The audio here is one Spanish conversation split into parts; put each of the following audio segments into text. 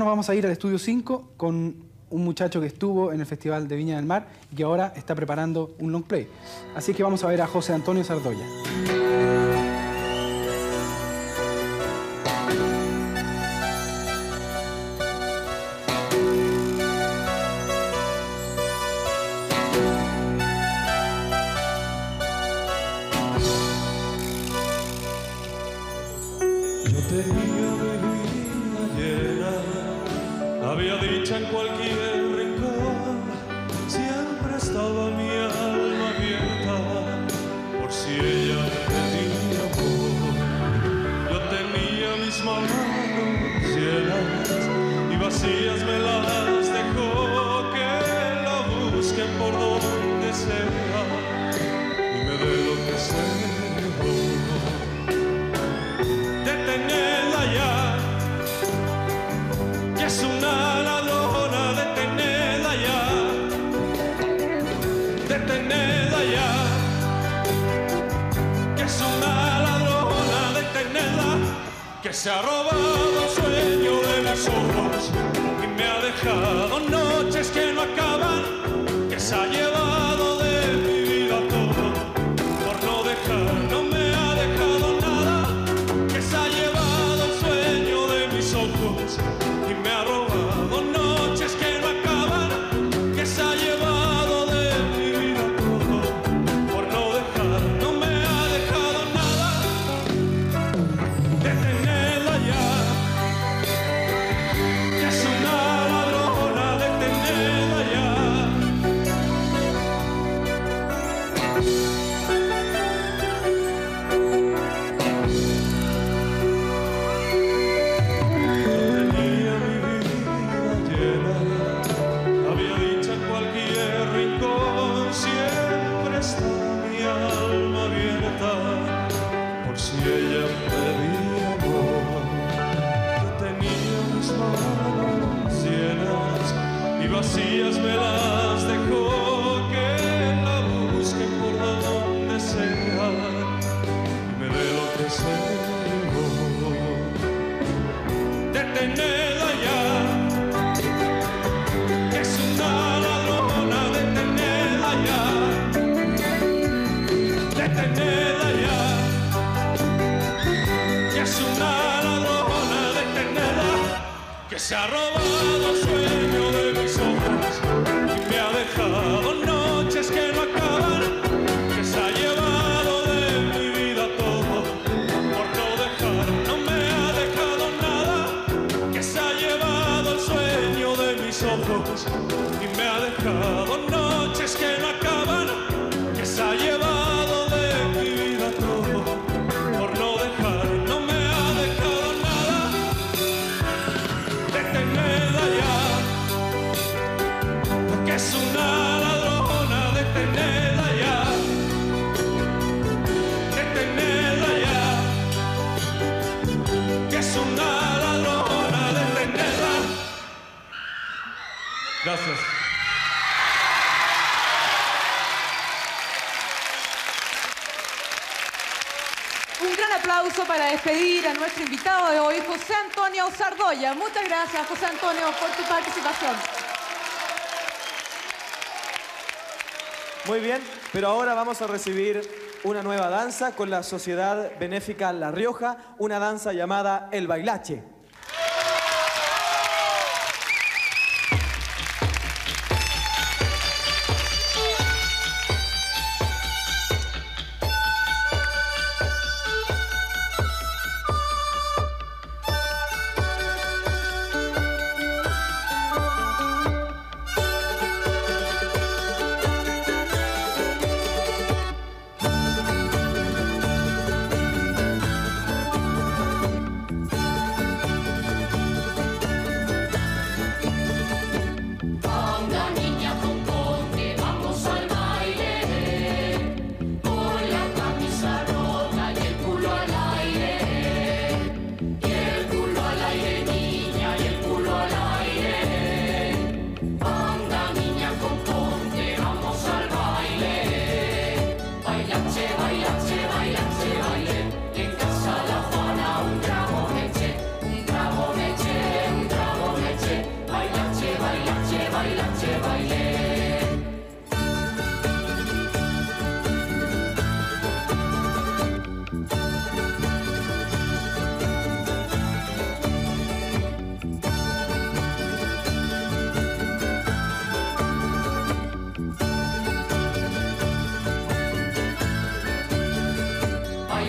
Nos vamos a ir al estudio 5 con un muchacho que estuvo en el Festival de Viña del Mar y que ahora está preparando un long play. Así que vamos a ver a José Antonio Sardoya. Yo tenía había dicha en cualquier es una ladrona, detenerla ya, detenerla ya, que es una ladrona, detenerla, que se ha robado el sueño de mis ojos y me ha dejado noches que no acaban, que se ha se ha robado el sueño de mis ojos y me ha dejado noches que no acaban, que se ha llevado de mi vida todo, por no dejar, no me ha dejado nada que se ha llevado el sueño de mis ojos y me ha dejado noches que no acaban, Gracias. Un gran aplauso para despedir a nuestro invitado de hoy, José Antonio Sardoya. Muchas gracias, José Antonio, por tu participación. Muy bien, pero ahora vamos a recibir una nueva danza con la Sociedad Benéfica La Rioja, una danza llamada El Bailache.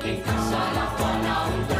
Quizás a la Juana un